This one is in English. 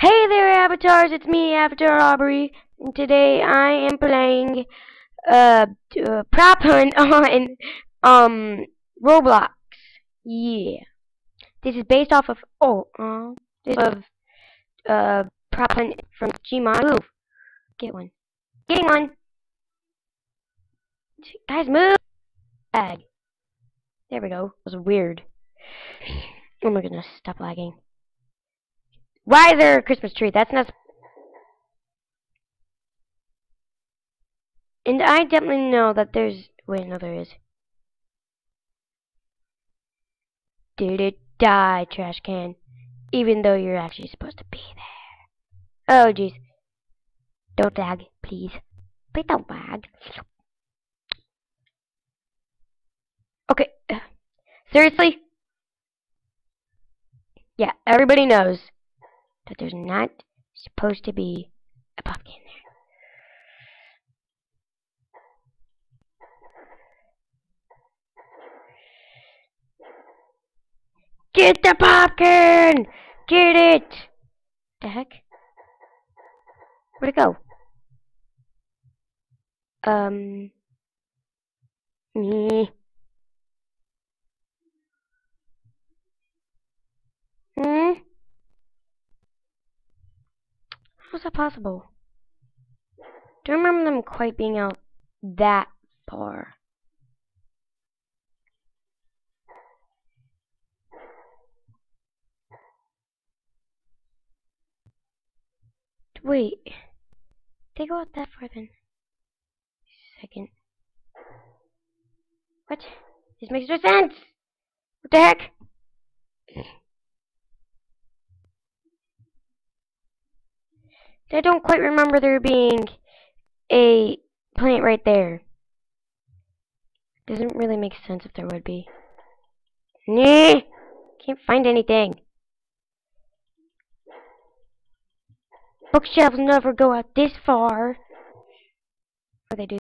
Hey there, avatars! It's me, Avatar Aubrey, and today I am playing uh, uh prop hunt on um Roblox. Yeah, this is based off of oh uh, this is of uh prop hunt from Gmod. Move, get one, getting one. Guys, move! Ag. There we go. That was weird. Oh my goodness, stop lagging. Why is there a Christmas tree? That's not... And I definitely know that there's... Wait, no there is. Did it die, trash can? Even though you're actually supposed to be there. Oh, jeez. Don't lag, please. Please don't lag. Okay. Seriously? Yeah, everybody knows that there's not supposed to be a pumpkin there. Get the pumpkin! Get it! The heck? Where'd it go? Um... Me. How's that possible? Don't remember them quite being out that far. Wait. They go out that far then. Second. What? This makes no sense! What the heck? I don't quite remember there being a plant right there. Doesn't really make sense if there would be. Nah, can't find anything. Bookshelves never go out this far. Or they do.